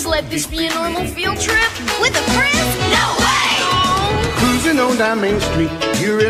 Please let this be a normal field trip. With a friend? No way! Cruising on down Main Street, you're